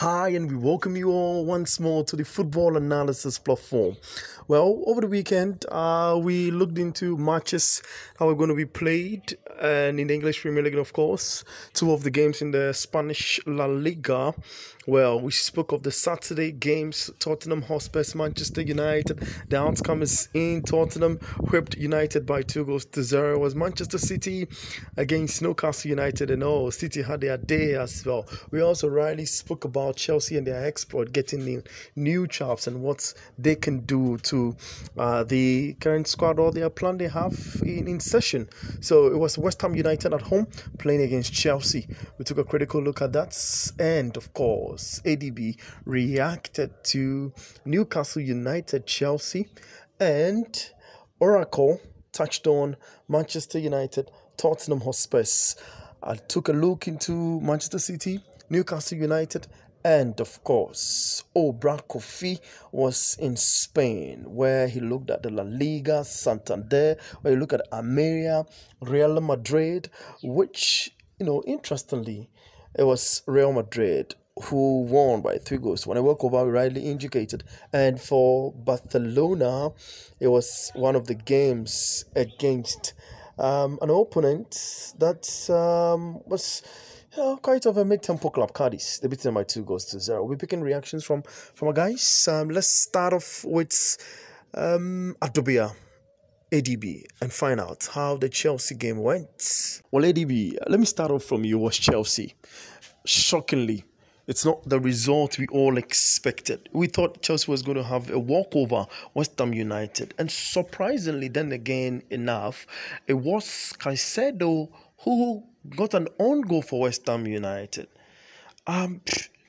Hi, and we welcome you all once more to the football analysis platform. Well, over the weekend, uh, we looked into matches that were going to be played, and in the English Premier League, of course, two of the games in the Spanish La Liga. Well, we spoke of the Saturday games Tottenham Hotspurs, Manchester United. The outcome is in Tottenham, whipped United by two goals to zero. It was Manchester City against Newcastle United, and oh, City had their day as well. We also rightly spoke about Chelsea and their export getting new, new chaps and what they can do to uh, the current squad or their plan they have in, in session. So it was West Ham United at home playing against Chelsea. We took a critical look at that, and of course, ADB reacted to Newcastle United Chelsea and Oracle touched on Manchester United Tottenham Hotspurs. I took a look into Manchester City, Newcastle United, and of course, Obra Kofi was in Spain, where he looked at the La Liga, Santander, where he looked at Almeria, Real Madrid, which, you know, interestingly, it was Real Madrid who won by three goals. When I walk over, rightly indicated. And for Barcelona, it was one of the games against um, an opponent that um, was know, quite of a mid-tempo club, Cadiz. They beat them by two goals to zero. We're picking reactions from from our guys. Um, let's start off with um, Adobia. ADB and find out how the Chelsea game went. Well, ADB, let me start off from you. Was Chelsea shockingly it's not the result we all expected. We thought Chelsea was going to have a walkover West Ham United, and surprisingly, then again, enough, it was Caicedo who got an own goal for West Ham United. Um,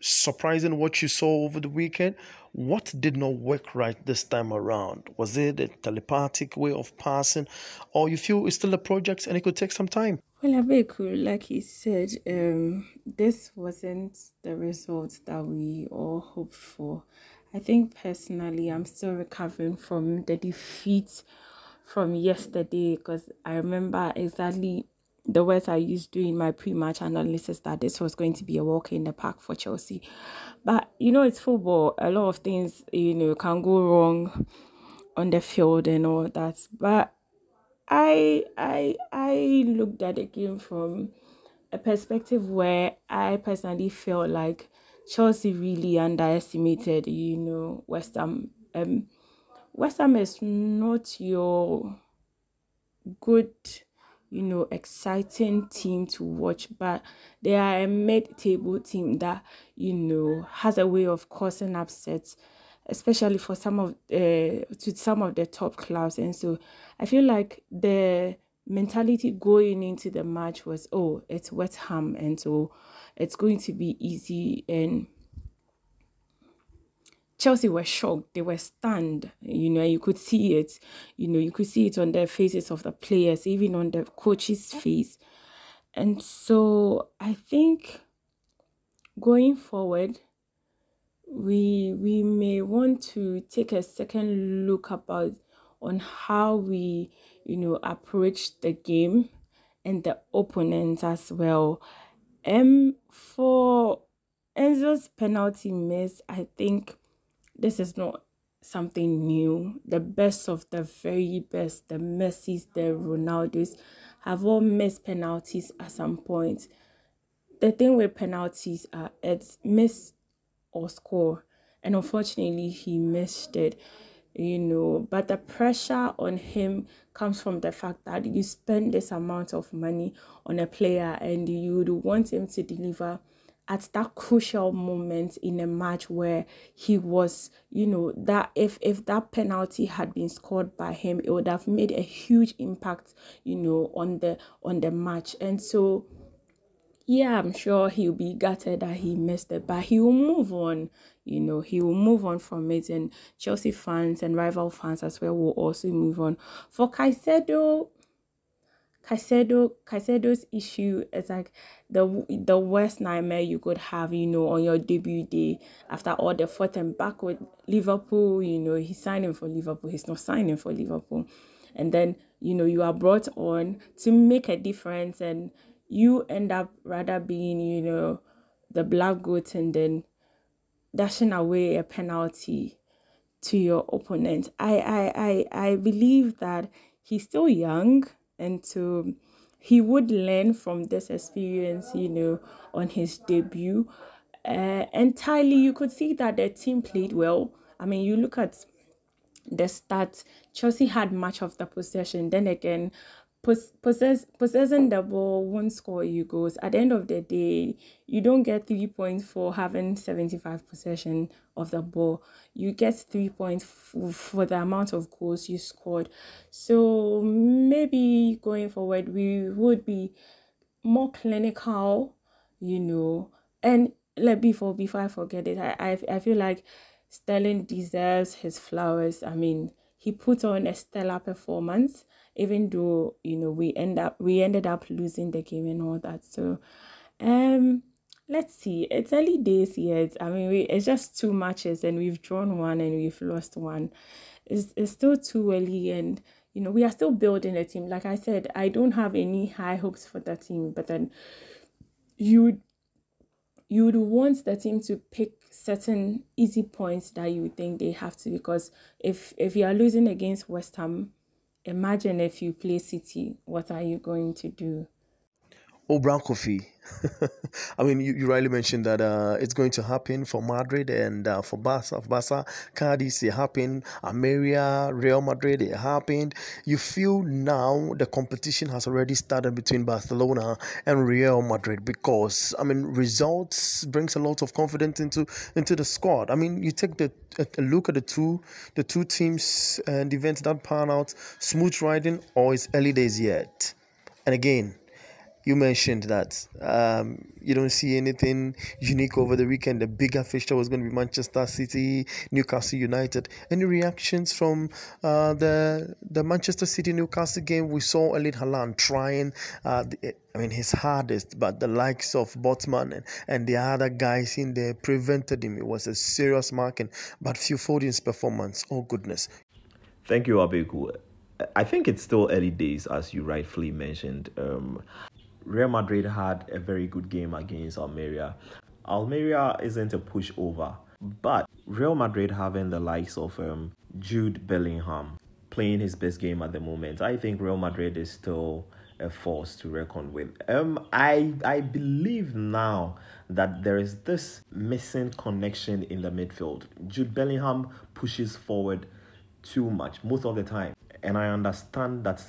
surprising what you saw over the weekend. What did not work right this time around? Was it a telepathic way of passing, or you feel it's still a project and it could take some time? Well, Abeiku, like he said, um, this wasn't the result that we all hoped for. I think personally, I'm still recovering from the defeat from yesterday because I remember exactly the words I used during my pre-match analysis that this was going to be a walk in the park for Chelsea. But you know, it's football. A lot of things, you know, can go wrong on the field and all that. But I I I looked at the game from a perspective where I personally felt like Chelsea really underestimated, you know, West Ham. Um, West Ham is not your good, you know, exciting team to watch, but they are a mid-table team that you know has a way of causing upsets especially for some of uh, to some of the top clubs. And so i feel like the mentality going into the match was oh it's west ham and so it's going to be easy and Chelsea were shocked. They were stunned. You know, you could see it. You know, you could see it on the faces of the players, even on the coach's face. And so I think going forward, we we may want to take a second look about on how we you know approach the game and the opponent as well um for enzo's penalty miss i think this is not something new the best of the very best the messis the ronaldos have all missed penalties at some point the thing with penalties are it's miss or score. And unfortunately, he missed it, you know. But the pressure on him comes from the fact that you spend this amount of money on a player and you would want him to deliver at that crucial moment in a match where he was you know that if if that penalty had been scored by him it would have made a huge impact you know on the on the match and so yeah, I'm sure he'll be gutted that he missed it, but he will move on. You know, he will move on from it, and Chelsea fans and rival fans as well will also move on. For Caicedo, Caicedo, Caicedo's issue is like the the worst nightmare you could have, you know, on your debut day after all the forth and back with Liverpool. You know, he's signing for Liverpool, he's not signing for Liverpool, and then you know you are brought on to make a difference and you end up rather being, you know, the black goat and then dashing away a penalty to your opponent. I I I, I believe that he's still young and so he would learn from this experience, you know, on his debut. Uh, entirely, you could see that the team played well. I mean, you look at the stats, Chelsea had much of the possession. Then again, possess possessing the ball won't score you goals. At the end of the day, you don't get three points for having 75 possession of the ball. You get three points for the amount of goals you scored. So maybe going forward, we would be more clinical, you know. And let before before I forget it, I I, I feel like Sterling deserves his flowers. I mean, he put on a stellar performance even though you know we end up we ended up losing the game and all that. So um let's see. It's early days yet. I mean we, it's just two matches and we've drawn one and we've lost one. It's, it's still too early and you know we are still building a team. Like i said i don't have any high hopes for that team but then you you would want the team to pick certain easy points that you think they have to because if if you are losing against west ham imagine if you play City, what are you going to do? Oh, brown coffee. I mean, you, you rightly mentioned that uh, it's going to happen for Madrid and uh, for Barca, for Barca, Cadiz, it happened. Almeria, Real Madrid, it happened. You feel now the competition has already started between Barcelona and Real Madrid because I mean, results brings a lot of confidence into into the squad. I mean, you take the a, a look at the two the two teams and events that pan out, smooth riding, or it's early days yet. And again, you mentioned that um, you don't see anything unique over the weekend. The bigger fixture was going to be Manchester City, Newcastle United. Any reactions from uh, the the Manchester City Newcastle game? We saw Erling Haaland trying. Uh, the, I mean, his hardest, but the likes of Botman and, and the other guys in there prevented him. It was a serious marking. But Phil Foden's performance, oh goodness. Thank you, Abeiku. I think it's still early days, as you rightfully mentioned. Um, Real Madrid had a very good game against Almeria. Almeria isn't a pushover, but Real Madrid having the likes of um, Jude Bellingham playing his best game at the moment, I think Real Madrid is still a force to reckon with. Um, I I believe now that there is this missing connection in the midfield. Jude Bellingham pushes forward too much most of the time, and I understand that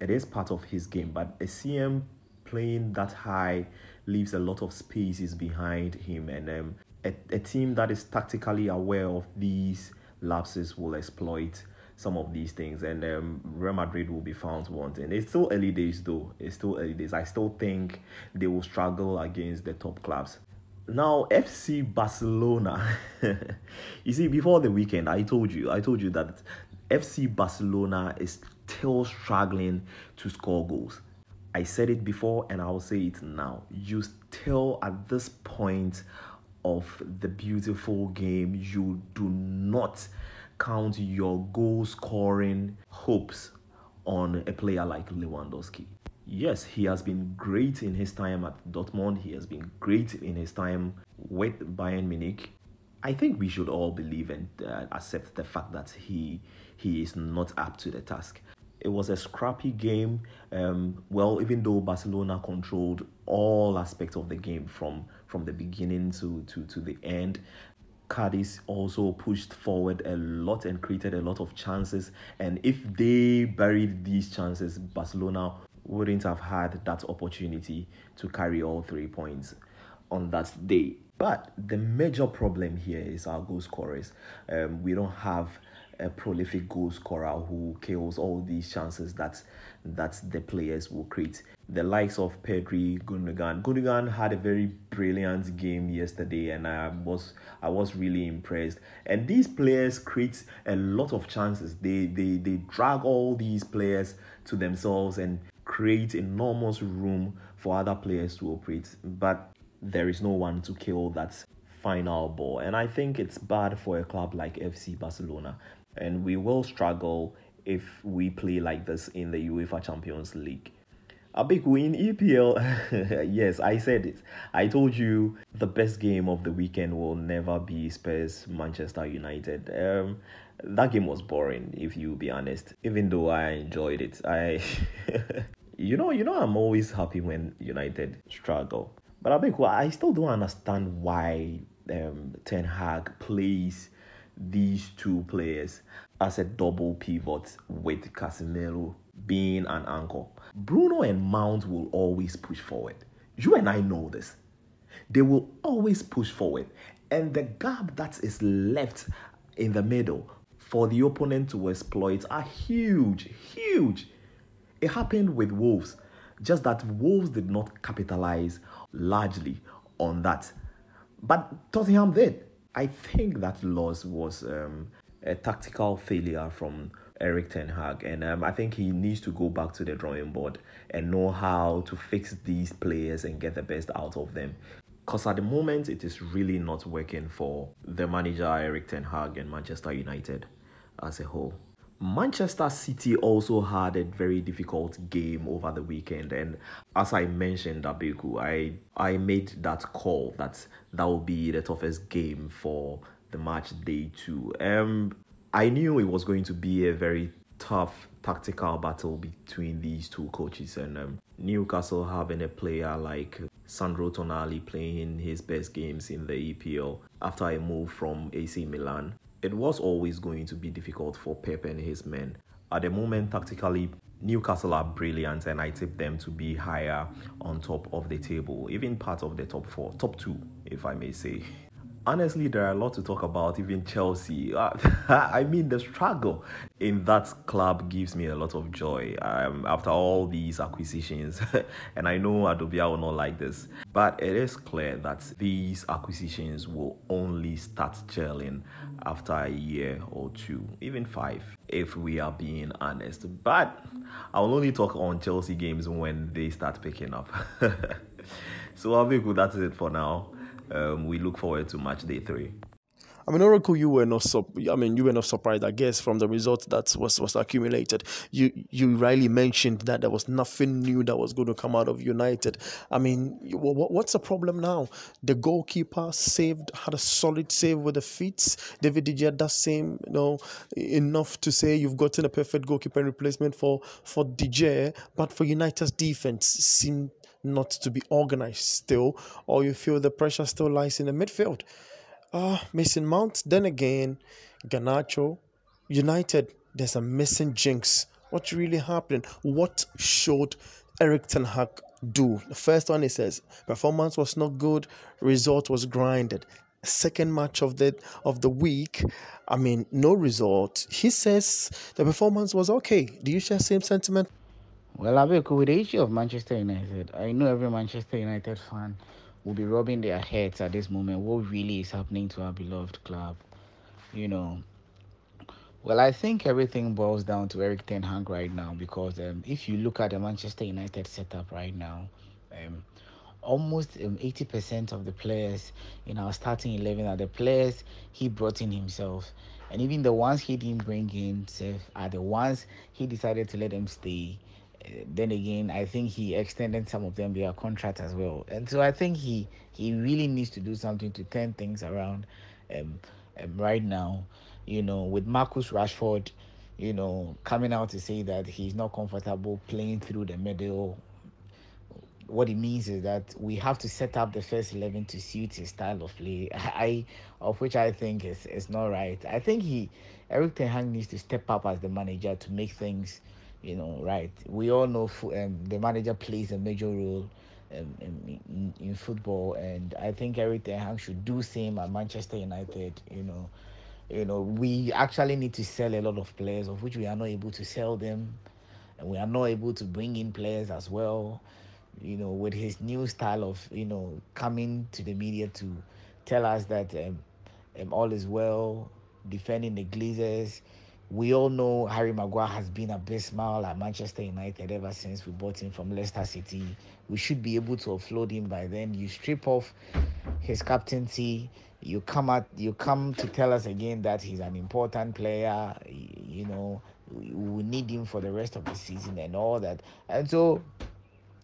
it is part of his game. But a CM playing that high leaves a lot of spaces behind him, and um, a, a team that is tactically aware of these lapses will exploit some of these things, and um, Real Madrid will be found wanting. It's still early days, though. It's still early days. I still think they will struggle against the top clubs. Now, FC Barcelona. you see, before the weekend, I told you, I told you that FC Barcelona is still struggling to score goals. I said it before and I'll say it now. You still, at this point of the beautiful game, you do not count your goal scoring hopes on a player like Lewandowski. Yes, he has been great in his time at Dortmund. He has been great in his time with Bayern Munich. I think we should all believe and uh, accept the fact that he he is not up to the task it was a scrappy game. Um, well, even though Barcelona controlled all aspects of the game from from the beginning to to to the end, Cadiz also pushed forward a lot and created a lot of chances. And if they buried these chances, Barcelona wouldn't have had that opportunity to carry all three points on that day. But the major problem here is our goal scorers. Um, we don't have a prolific goal scorer who kills all these chances that that the players will create. The likes of Pedri, Gundogan. Gundogan had a very brilliant game yesterday, and I was I was really impressed. And these players create a lot of chances. They they they drag all these players to themselves and create enormous room for other players to operate. But there is no one to kill that final ball. And I think it's bad for a club like FC Barcelona and we will struggle if we play like this in the UEFA Champions League. A big win EPL, yes, I said it. I told you the best game of the weekend will never be Spurs Manchester United. Um, that game was boring, if you be honest. Even though I enjoyed it, I, you know, you know, I'm always happy when United struggle. But Abeiku, I still don't understand why um, Ten Hag plays these two players as a double pivot with Casemiro being an anchor. Bruno and Mount will always push forward. You and I know this. They will always push forward. And the gap that is left in the middle for the opponent to exploit are huge, huge. It happened with Wolves, just that Wolves did not capitalize largely on that. But Tottenham did. I think that loss was um, a tactical failure from Erik Ten Hag, and um, I think he needs to go back to the drawing board and know how to fix these players and get the best out of them. Because at the moment, it is really not working for the manager Erik Ten Hag and Manchester United as a whole. Manchester City also had a very difficult game over the weekend, and as I mentioned, Abeiku, I I made that call that that will be the toughest game for the match day two. Um, I knew it was going to be a very tough tactical battle between these two coaches, and um, Newcastle having a player like Sandro Tonali playing his best games in the EPL after I moved from AC Milan it was always going to be difficult for Pep and his men. At the moment, tactically, Newcastle are brilliant, and I tip them to be higher on top of the table, even part of the top four, top two, if I may say honestly, there are a lot to talk about, even Chelsea. I mean, the struggle in that club gives me a lot of joy um, after all these acquisitions. and I know Adobia will not like this, but it is clear that these acquisitions will only start gelling after a year or two, even five, if we are being honest. But I will only talk on Chelsea games when they start picking up. so, Abeiku, that's it for now um, we look forward to match day three. I mean, Oracle, you were not. I mean, you were not surprised, I guess, from the result that was was accumulated. You you rightly mentioned that there was nothing new that was going to come out of United. I mean, what, what's the problem now? The goalkeeper saved had a solid save with the feet. David De Gea does same, you know, enough to say you've gotten a perfect goalkeeper replacement for for De but for United's defense seemed not to be organized still, or you feel the pressure still lies in the midfield. Ah, uh, Mason Mount, then again, Garnacho, United, there's a missing jinx. What's really happening? What should Erik Ten Hag do? The first one he says performance was not good, result was grinded. Second match of the of the week, I mean, no result. He says the performance was okay. Do you share same sentiment? Well, Abeiku, with the issue of Manchester United, I know every Manchester United fan will be rubbing their heads at this moment. What really is happening to our beloved club? You know. Well, I think everything boils down to Erik Ten Hag right now because um, if you look at the Manchester United setup right now, um, almost um, 80% of the players in our starting 11 are the players he brought in himself. And even the ones he didn't bring in are the ones he decided to let them stay then again, I think he extended some of them their contract as well, and so I think he he really needs to do something to turn things around. Um, um, right now, you know, with Marcus Rashford, you know, coming out to say that he's not comfortable playing through the middle. What it means is that we have to set up the first eleven to suit his style of play. I, of which I think is is not right. I think he, Erik Ten Hag needs to step up as the manager to make things you know, right? We all know um, the manager plays a major role um, in, in, football, and I think Erik Ten Hag should do same at Manchester United. You know, you know, we actually need to sell a lot of players, of which we are not able to sell them, and we are not able to bring in players as well. You know, with his new style of you know coming to the media to tell us that um, um, all is well, defending the Glazers we all know Harry Maguire has been a abysmal at Manchester United ever since we bought him from Leicester City. We should be able to offload him by then. You strip off his captaincy. You come at you come to tell us again that he's an important player. You know we need him for the rest of the season and all that. And so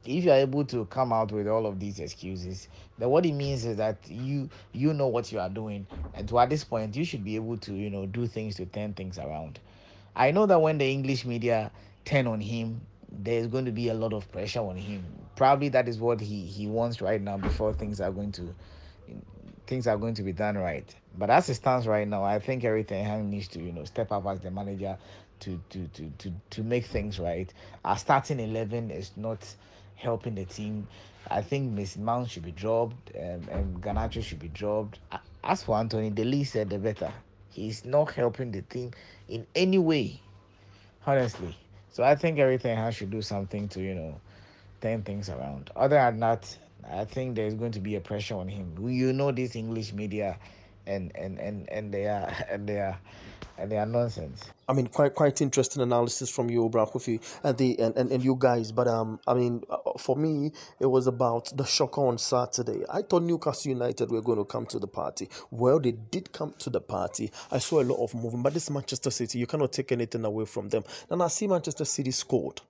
if you are able to come out with all of these excuses, then what it means is that you you know what you are doing, and to at this point you should be able to you know do things to turn things around. I know that when the English media turn on him, there's going to be a lot of pressure on him. Probably that is what he he wants right now before things are going to things are going to be done right. But as it stands right now, I think everything needs to you know step up as the manager to to to to to make things right. Our starting eleven is not helping the team. I think Miss Mount should be dropped um, and Garnacho should be dropped. As for Antony, the least said the better. He's not helping the team in any way, honestly. So I think everything has to do something to, you know, turn things around. Other than that, I think there's going to be a pressure on him. You know this English media and and and and they are and they are and they are nonsense. I mean, quite quite interesting analysis from you, Brakofi, and the and, and, and you guys. But um, I mean, uh, for me, it was about the shock on Saturday. I thought Newcastle United were going to come to the party. Well, they did come to the party. I saw a lot of movement, but this Manchester City, you cannot take anything away from them. And I see Manchester City scored,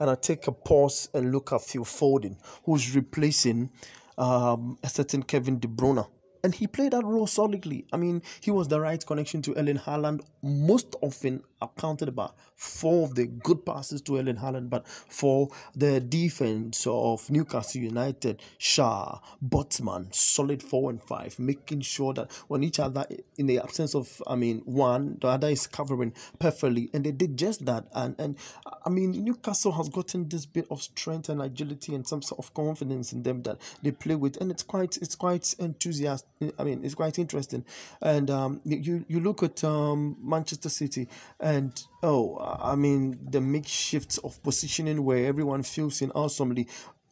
and I take a pause and look at Phil Foden, who's replacing um, a certain Kevin De Bruyne and he played that role solidly. I mean, he was the right connection to Erling Haaland most often accounted about four of the good passes to Erling Haaland, but for the defense of Newcastle United, Schär, Botman, solid four and five, making sure that when each other, in the absence of, I mean, one, the other is covering perfectly, and they did just that. And and I mean, Newcastle has gotten this bit of strength and agility and some sort of confidence in them that they play with, and it's quite it's quite enthusiastic. I mean, it's quite interesting. And um, you you look at um, Manchester City and oh, I mean, the makeshift of positioning where everyone feels in awesomely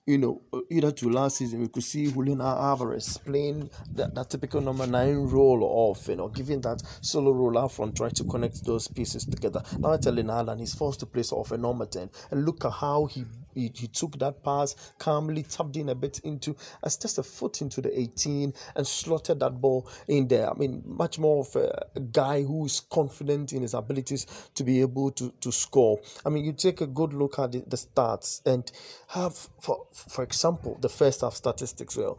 you know, either to last season, we could see Julian Alvarez playing that, that typical number nine role off, you know, giving that solo role out front, trying to connect those pieces together. Now telling Alan he's forced to place off a number 10. And look at how he he, he took that pass calmly, tapped in a bit into, as just a foot into the 18 and slotted that ball in there. I mean, much more of a, guy who is confident in his abilities to be able to, to score. I mean, you take a good look at the, the stats and have, for, for example, the first half statistics. Well,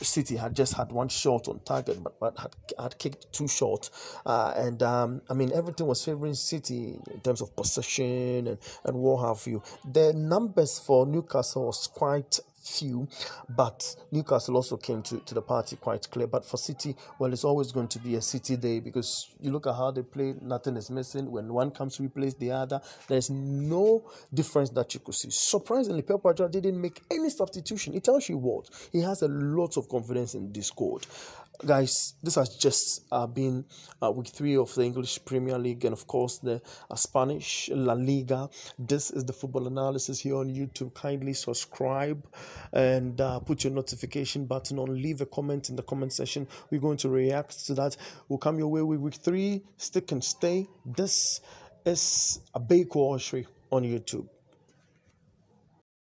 City had just had one shot on target, but, but had, had kicked two shots. Uh, and um, I mean, everything was favoring City in terms of possession and, and what have you. The numbers for Newcastle was quite few, but Newcastle also came to, to the party quite clear. But for City, well, it's always going to be a City day because you look at how they play, nothing is missing. When one comes to replace the other, there's no difference that you could see. Surprisingly, Pep Guardiola didn't make any substitution. It tells you what he has a lot of confidence in this squad guys, this has just uh, been uh, week three of the English Premier League and, of course, the uh, Spanish La Liga. This is the football analysis here on YouTube. Kindly subscribe and uh, put your notification button on. Leave a comment in the comment section. We're going to react to that. We'll come your way with week three. Stick and stay. This is a big Bake on YouTube.